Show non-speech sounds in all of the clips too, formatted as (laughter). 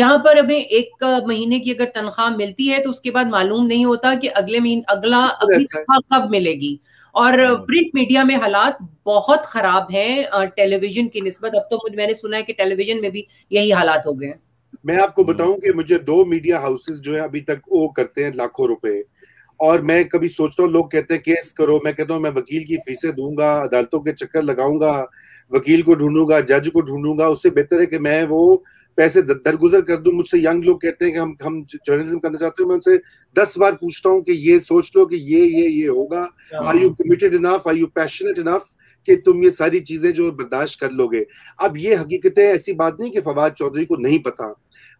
जहाँ पर हमें एक महीने की अगर तनख्वाह मिलती है तो उसके बाद मालूम नहीं होता कि अगले महीने अगला अगली तनख्वाह कब मिलेगी। और प्रिंट हम्म। मीडिया में हालात बहुत खराब हैं टेलीविज़न की नस्बत। अब तो मुझे मैंने सुना है कि टेलीविज़न में भी यही हालात हो गए मैं आपको। बताऊँ कि मुझे दो मीडिया हाउसेस जो है अभी तक वो करते हैं लाखों रुपए। और मैं कभी सोचता हूँ लोग कहते हैं केस करो। मैं कहता हूँ मैं वकील की फीसें दूँगा अदालतों के चक्कर लगाऊँगा वकील को ढूंढूँगा जज को ढूंढूँगा। उससे बेहतर है कि मैं वो पैसे दरगुजर कर दूँ। मुझसे यंग लोग कहते हैं कि हम हम जर्नलिज्म करना चाहते हैं। मैं उनसे दस बार पूछता हूँ कि ये सोच लो कि ये ये ये होगा। Are you committed enough are you passionate enough कि तुम ये सारी चीज़ें जो बर्दाश्त कर लोगे। अब ये हकीकतें ऐसी बात नहीं कि फवाद चौधरी को नहीं पता।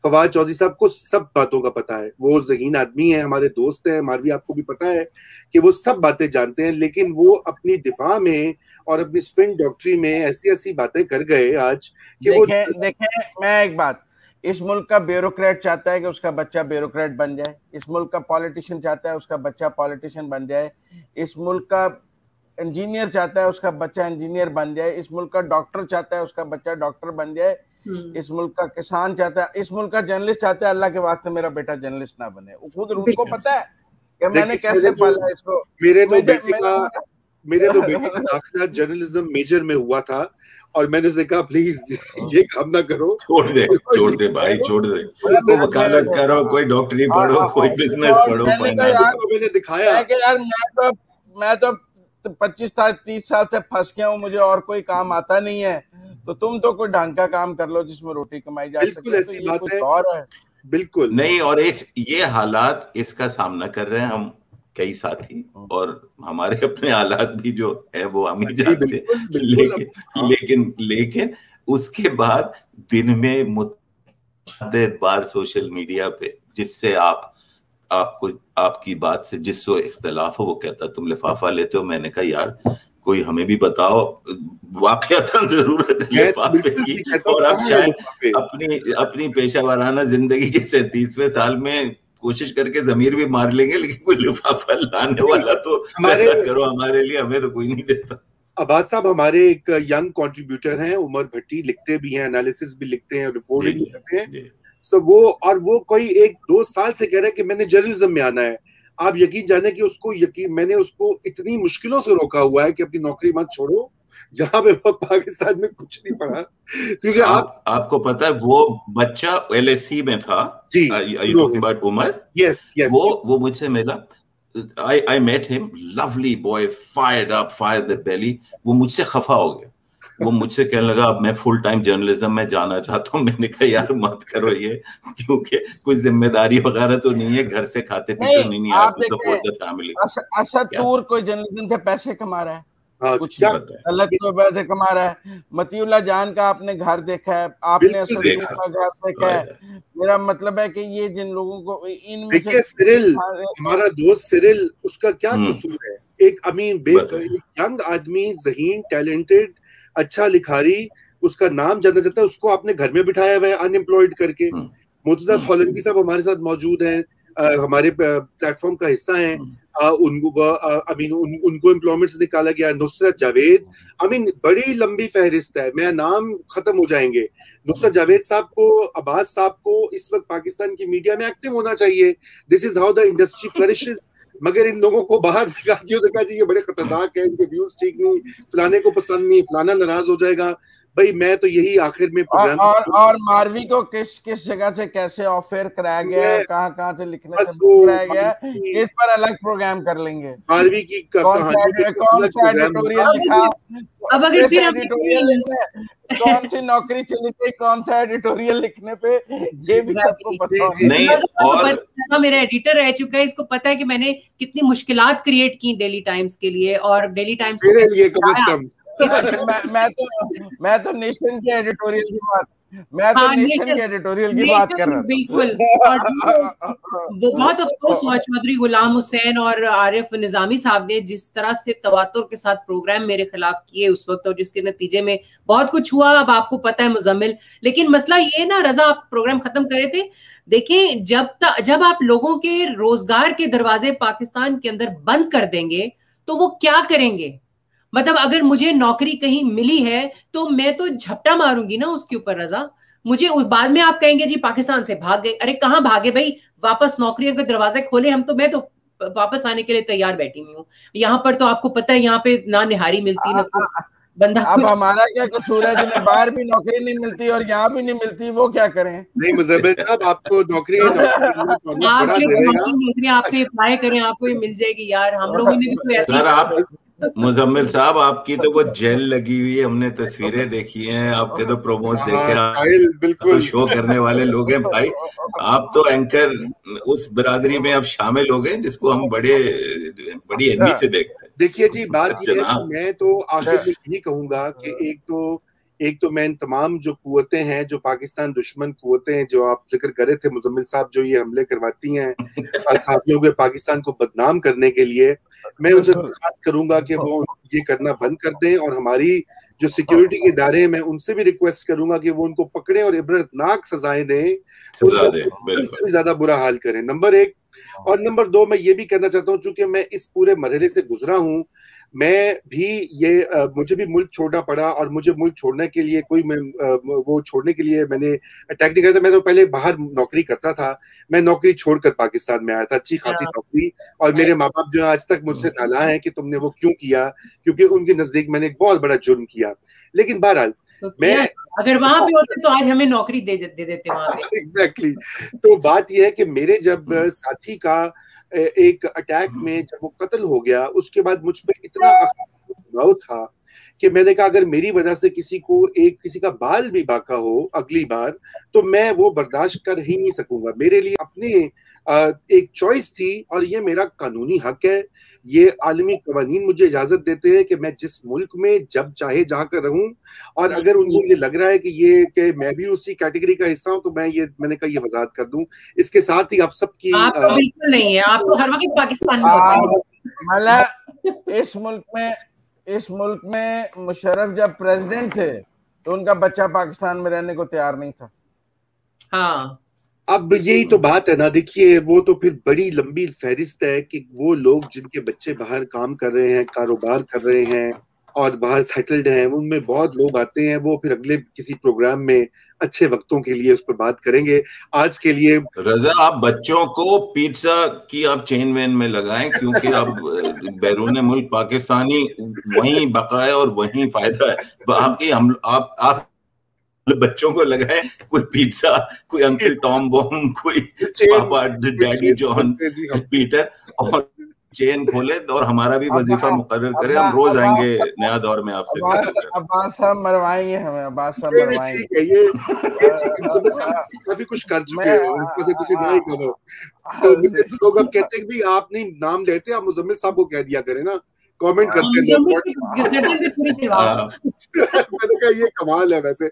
फवाद चौधरी साहब को सब बातों का पता है। वो जहीन आदमी है, हमारे दोस्त हैं मारवी आपको भी पता है कि वो सब बातें जानते हैं, लेकिन वो अपनी दिफा में और अपनी स्पिन डॉक्टरी में ऐसी ऐसी बातें कर गए आज कि वो देखें, मैं एक बात, इस मुल्क का ब्यूरोक्रेट चाहता है कि उसका बच्चा ब्यूरोक्रेट बन जाए। इस मुल्क का पॉलिटिशियन चाहता है उसका बच्चा पॉलिटिशियन बन जाए। इस मुल्क का इंजीनियर चाहता है उसका बच्चा इंजीनियर बन जाए इस मुल्क का डॉक्टर चाहता है उसका बच्चा डॉक्टर बन जाए हम्म। इस मुल्क का किसान चाहता है इस मुल्क का जर्नलिस्ट चाहता है अल्लाह के वास्ते मेरा बेटा जर्नलिस्ट ना बने। वो खुद उनको पता है कि मैंने कैसे तो पाला इसको। मेरे तो बेटे का मेरे तो बेटे का दाखिला जर्नलिज्म मेजर में हुआ था और मैंने उसे कहा प्लीज़ ये काम ना करो। छोड़ दे छोड़ दे भाई छोड़ दे। कोई वकालत करो। कोई डॉक्टरी हाँ, पढ़ो हाँ, कोई बिज़नेस पढ़ो मैंने दिखाया। कि यार मैं तो मैं तो पच्चीस तीस साल से फंस गया हूँ मुझे और कोई काम आता नहीं है। तो तुम तो कोई ढंग का काम कर लो जिसमें रोटी कमाई जा सके ऐसी तो बात है। और है। बिल्कुल। नहीं और इस ये हालात इसका सामना कर रहे हैं हम कई साथी और हमारे अपने हालात भी जो है वो हम ही जानते हैं। लेकिन हाँ। लेकिन लेकिन उसके बाद दिन में मुतद बार सोशल मीडिया पे जिससे आप आपको आपकी बात से जिससे इख्तलाफ हो वो कहता तुम लिफाफा लेते हो? मैंने कहा यार कोई हमें भी बताओ वाकता ज़रूरत है लिफाफे की और अब शायद अपनी अपनी पेशा वाराना ज़िंदगी के सैतीसवें साल में कोशिश करके जमीर भी मार लेंगे लेकिन कोई लिफाफा लाने वाला तो हमारे करो हमारे लिए हमें तो कोई नहीं देता। अब्बास साहब हमारे एक यंग कंट्रीब्यूटर हैं उमर भट्टी लिखते भी हैं एनालिसिस भी लिखते हैं रिपोर्टिंग भी करते हैं। सो वो और वो कोई एक दो साल से कह रहे हैं कि मैंने जर्नलिज्म में आना है। आप यकीन जाने कि उसको यकीन मैंने उसको इतनी मुश्किलों से रोका हुआ है कि अपनी नौकरी मत छोड़ो जहाँ पे पाकिस्तान में कुछ नहीं पढ़ा। क्योंकि आप, आप आपको पता है वो बच्चा एल में था। जी अबाउट उमर यस यस वो वो मुझसे मिला। I I met him lovely boy fired up fire the belly वो मुझसे खफा हो गया। वो मुझसे कहने लगा अब मैं फुल टाइम जर्नलिज्म में जाना चाहता हूँ। मैंने कहा यार मत करो ये क्योंकि कोई ज़िम्मेदारी वगैरह तो नहीं है घर से खाते पीते नहीं, नहीं आप support the family Asad Toor कोई जर्नलिज्म से पैसे कमा रहा है। हाँ, कुछ नहीं गलत तो पैसे कमा रहा है। मतीउल्ला जान का आपने घर देखा है आपने असद का घर देखा है। मेरा मतलब है कि ये जिन लोगों को इन देखिए सिरिल हमारा दोस्त सिरिल उसका क्या हम्म। कसूर है? एक अमीन यंग आदमी जहीन टैलेंटेड अच्छा लिखारी उसका नाम जाना जाता है उसको आपने घर में बिठाया हुआ है अनएम्प्लॉयड करके। हम्म। मुर्तजा हम्म। सोलंकी साहब हमारे साथ मौजूद हैं हमारे प्लेटफॉर्म का हिस्सा है। हम्म। उनको आई मीन उन, उनको एम्प्लॉयमेंट से निकाला गया नुसरत जावेद। आई मीन बड़ी लंबी फहरिस्त है मेरा नाम खत्म हो जाएँगे। नुसरत जावेद साहब को अब्बास साहब को इस वक्त पाकिस्तान की मीडिया में एक्टिव होना चाहिए। This is how the industry flourishes मगर इन लोगों को बाहर (laughs) निकाल दिया देखा जी, ये बड़े खतरनाक है, इनके व्यूज़ ठीक नहीं, फलाने को पसंद नहीं, फलाना नाराज़ हो जाएगा। भाई मैं तो यही आखिर में प्रोग्राम और, और, और मारवी को किस किस जगह से कैसे ऑफ़र कराया गया कहाँ कहाँ से लिखने से कराया गया इस पर अलग प्रोग्राम कर लेंगे। मारवी की कौन सा एडिटोरियल लिखा अब अगर एडिटोरियल कौन सी नौकरी चली गई कौन सा एडिटोरियल लिखने पे? ये भी सबको पता नहीं और मेरा एडिटर रह चुका है इसको पता है कि मैंने कितनी मुश्किलात क्रिएट की डेली टाइम्स के लिए और डेली टाइम्स मैं मैं तो मैं तो नेशन के एडिटोरियल की बात मैं तो हाँ, नेशन के एडिटोरियल की बात कर रहा बिल्कुल बहुत अफसोस हुआ चौधरी गुलाम हुसैन और आरिफ निजामी साहब ने जिस तरह से तवातुर के साथ प्रोग्राम मेरे खिलाफ किए उस वक्त और जिसके नतीजे में बहुत कुछ हुआ अब आपको पता है मुजम्मिल। लेकिन मसला ये ना रजा आप प्रोग्राम खत्म करे थे देखें जब तक जब आप लोगों के रोज़गार के दरवाजे पाकिस्तान के अंदर बंद कर देंगे तो वो क्या करेंगे? मतलब अगर मुझे नौकरी कहीं मिली है तो मैं तो झपटा मारूँगी ना उसके ऊपर रजा। मुझे बाद में आप कहेंगे जी पाकिस्तान से भाग गए। अरे कहाँ भागे भाई? वापस नौकरियों के दरवाजे खोले हम तो मैं तो वापस आने के लिए तैयार बैठी हुई हूँ। यहाँ पर तो आपको पता है यहाँ पे ना निहारी मिलती आ, ना बंदा अब हमारा क्या कसूर है जिन्हें बाहर भी नौकरी नहीं मिलती और यहाँ भी नहीं मिलती वो क्या करें? नहीं मुजम्मिल साहब आपको नौकरी नौकरी आपसे अप्लाई करें आपको ये मिल जाएगी यार। हम लोगों ने भी तो ऐसे सर आप मुजम्मिल साहब आपकी तो वो जेल लगी हुई है हमने तस्वीरें देखी हैं आपके तो प्रोमोस हाँ, देखे बिल्कुल। तो शो करने वाले लोग हैं भाई। आप तो एंकर उस बिरादरी में अब शामिल हो गए जिसको हम बड़े बड़ी अहमी से देखते हैं। देखिए जी बात ये है। मैं तो आखिर में यही कहूँगा कि एक तो एक तो मैं इन तमाम जो कुतें हैं जो पाकिस्तान दुश्मन कुतें हैं जो आप ज़िक्र करे थे मुजम्मिल साहब जो ये हमले करवाती हैं (laughs) साथियों के पाकिस्तान को बदनाम करने के लिए मैं उनसे दरखास्त करूँगा कि वो ये करना बंद कर दें और हमारी जो सिक्योरिटी के इदारे हैं मैं उनसे भी रिक्वेस्ट करूँगा कि वो उनको पकड़े और इबरतनाक सजाएँ दें। ज़्यादा बुरा हाल करें। नंबर एक और नंबर दो मैं ये भी कहना चाहता हूँ चूँकि मैं इस पूरे मरहले से गुजरा हूँ मैं भी ये आ, मुझे भी मुल्क छोड़ना पड़ा और मुझे मुल्क छोड़ने के लिए कोई मैं आ, वो छोड़ने के लिए मैंने अटैक नहीं करता मैं तो पहले बाहर नौकरी करता था मैं नौकरी छोड़कर पाकिस्तान में आया था अच्छी खासी हाँ। नौकरी। और मेरे माँ बाप जो आज तक मुझसे। नाला है कि तुमने वो क्यों किया क्योंकि उनके नज़दीक मैंने एक बहुत बड़ा जुर्म किया। लेकिन बहरहाल तो मैं अगर वहाँ पे होते तो आज हमें नौकरी दे दे देते वहाँ पे एग्जैक्टली (laughs) exactly. तो बात यह है कि मेरे जब हम्म। साथी का एक अटैक में जब वो कत्ल हो गया उसके बाद मुझ पर इतना दबाव था कि मैंने कहा अगर मेरी वजह से किसी को एक किसी का बाल भी बाका हो अगली बार तो मैं वो बर्दाश्त कर ही नहीं सकूँगा। मेरे लिए अपने एक चॉइस थी और ये मेरा कानूनी हक है। ये आलमी कवानीन मुझे इजाज़त देते हैं कि मैं जिस मुल्क में जब चाहे जाकर रहूँ और अगर उनको ये लग रहा है कि ये कि मैं भी उसी कैटेगरी का हिस्सा हूँ तो मैं ये मैंने कहा ये वजाहत कर दूँ। इसके साथ ही आप सबकी तो बिल्कुल नहीं है। आप तो हर वक्त पाकिस्तान में मतलब इस मुल्क में इस मुल्क में मुशर्रफ जब प्रेसिडेंट थे तो उनका बच्चा पाकिस्तान में रहने को तैयार नहीं था। हाँ। अब यही तो बात है ना देखिए वो तो फिर बड़ी लंबी फहरिस्त है कि वो लोग जिनके बच्चे बाहर काम कर रहे हैं कारोबार कर रहे हैं और बाहर सेटल्ड हैं उनमें बहुत लोग आते हैं वो फिर अगले किसी प्रोग्राम में अच्छे वक्तों के लिए उस पर बात करेंगे। आज के लिए रजा आप बच्चों को पिज्जा की आप चेन वेन में लगाएँ क्योंकि अब (laughs) बैरून मुल्क पाकिस्तानी वहीं बका है और वहीं फ़ायदा है। आपकी हम आप आप बच्चों को लगाए कोई पिज्जा कोई अंकल टॉम बॉम कोई (laughs) पापा डैडी (laughs) जॉन पीटर और चेन खोले और हमारा भी वजीफा मुकर करे हम रोज आएँगे नया दौर में आपसे अब्बास साहब मरवाएँगे हमें अब्बास साहब मरवाएँगे ये काफ़ी कुछ कर चुके हैं नहीं करो तो लोग अब कहते हैं आप नहीं नाम लेते आप मुजम्मिल साहब को कह दिया करें ना कमेंट करते हैं हाँ, मैंने कहा ये कमाल है वैसे